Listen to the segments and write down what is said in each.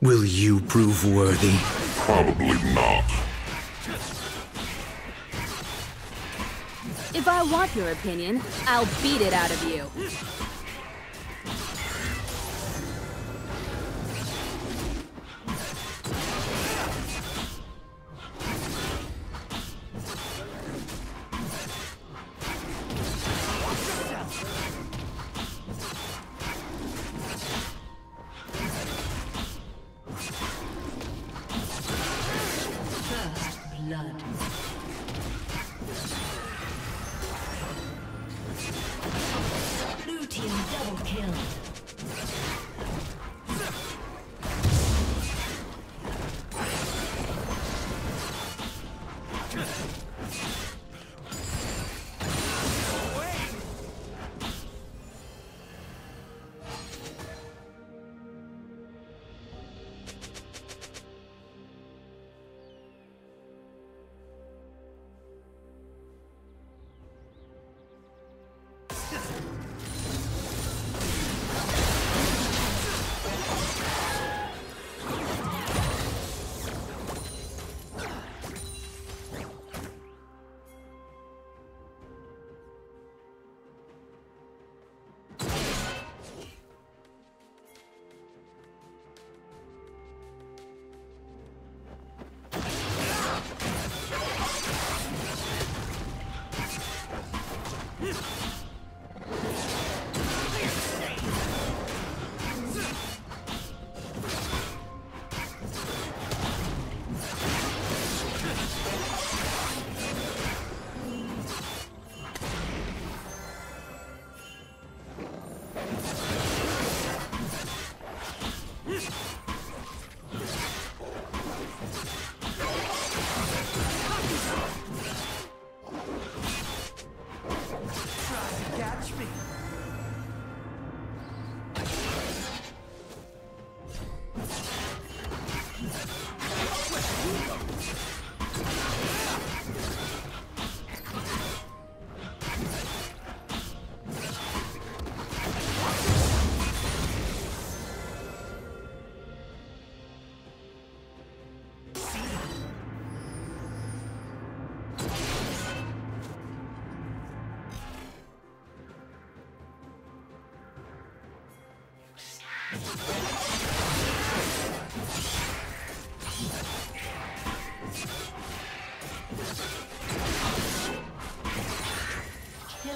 Will you prove worthy? Probably not. If I want your opinion, I'll beat it out of you.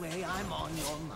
Way, I'm on your mind.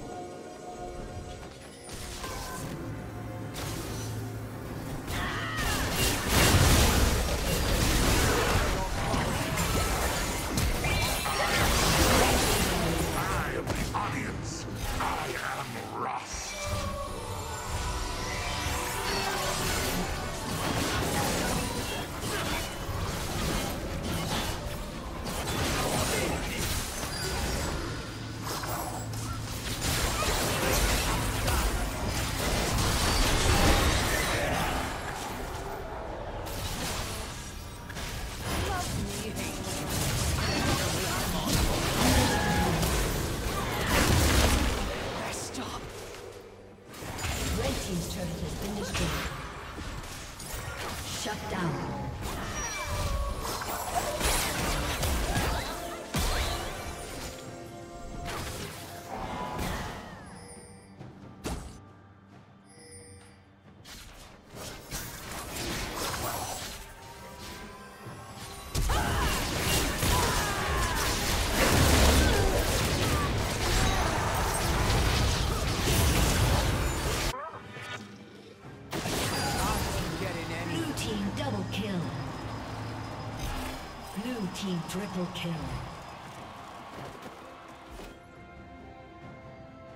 Triple kill.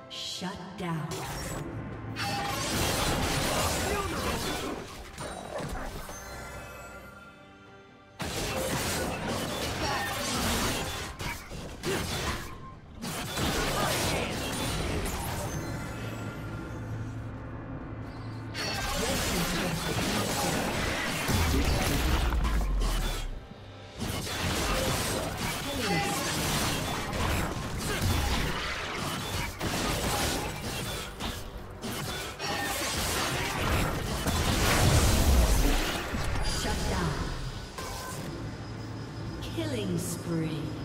Shut down. spree.